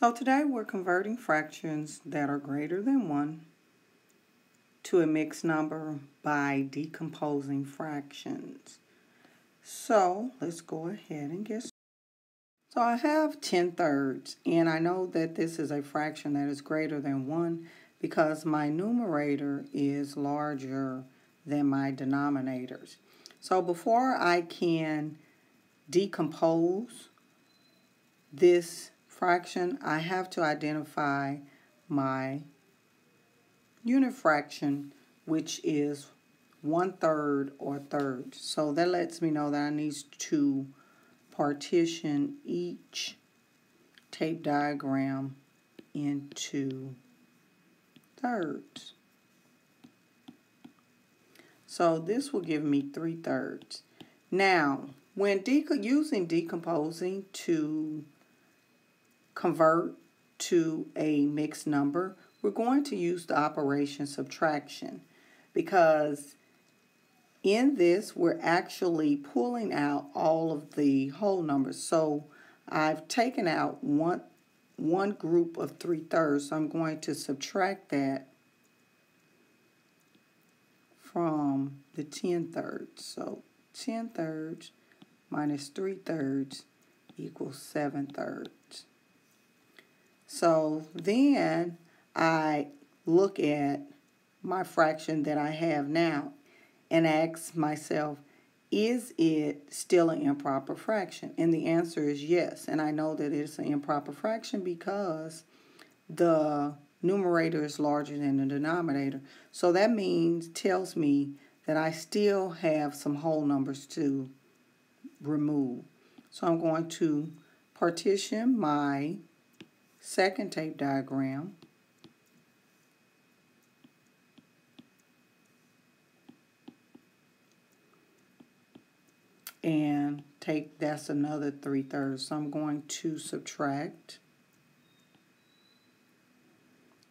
So today we're converting fractions that are greater than 1 to a mixed number by decomposing fractions. So let's go ahead and get started. So I have 10 thirds and I know that this is a fraction that is greater than 1 because my numerator is larger than my denominators. So before I can decompose this fraction, I have to identify my unit fraction, which is one third or third. So that lets me know that I need to partition each tape diagram into thirds. So this will give me three thirds. Now, when using decomposing to convert to a mixed number, we're going to use the operation subtraction because in this we're actually pulling out all of the whole numbers. So I've taken out one, one group of 3 thirds, so I'm going to subtract that from the 10 thirds. So 10 thirds minus 3 thirds equals 7 thirds. So then I look at my fraction that I have now and ask myself, is it still an improper fraction? And the answer is yes. And I know that it's an improper fraction because the numerator is larger than the denominator. So that means, tells me that I still have some whole numbers to remove. So I'm going to partition my second tape diagram. And take, that's another 3 thirds. So I'm going to subtract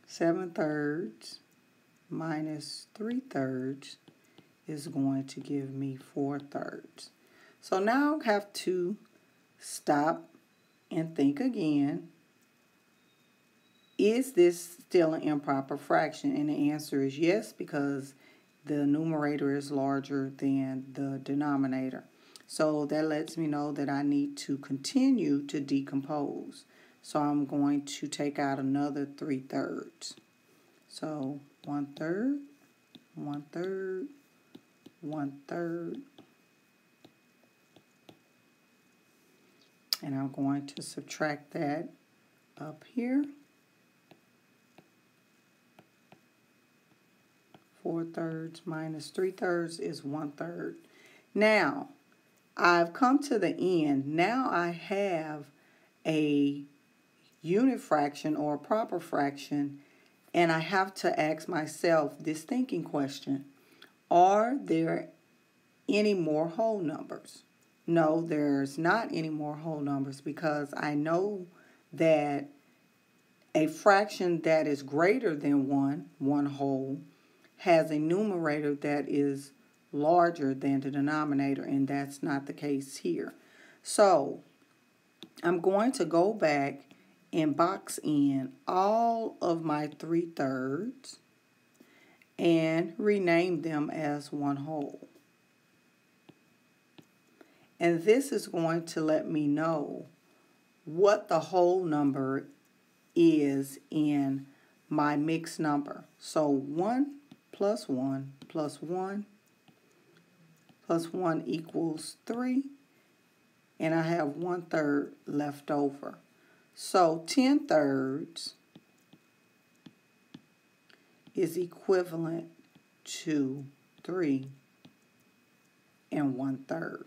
7 thirds minus 3 thirds is going to give me 4 thirds. So now I have to stop and think again is this still an improper fraction? And the answer is yes, because the numerator is larger than the denominator. So that lets me know that I need to continue to decompose. So I'm going to take out another 3 thirds. So 1 third, 1 third, 1 third. And I'm going to subtract that up here. 4 thirds minus 3 thirds is 1 third. Now, I've come to the end. Now I have a unit fraction or a proper fraction, and I have to ask myself this thinking question. Are there any more whole numbers? No, there's not any more whole numbers because I know that a fraction that is greater than 1, 1 whole, has a numerator that is larger than the denominator, and that's not the case here. So I'm going to go back and box in all of my 3 thirds and rename them as one whole. And this is going to let me know what the whole number is in my mixed number. So 1 plus 1 plus 1 plus 1 equals 3. And I have 1 third left over. So 10 thirds is equivalent to 3 and 1 third.